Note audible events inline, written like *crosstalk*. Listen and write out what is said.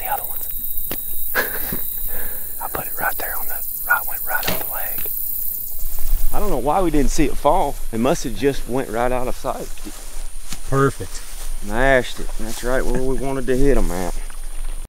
the other ones. *laughs* I put it right there on the right went right up the leg. I don't know why we didn't see it fall. It must have just went right out of sight. Perfect. Mashed it. That's right where we wanted to hit them at.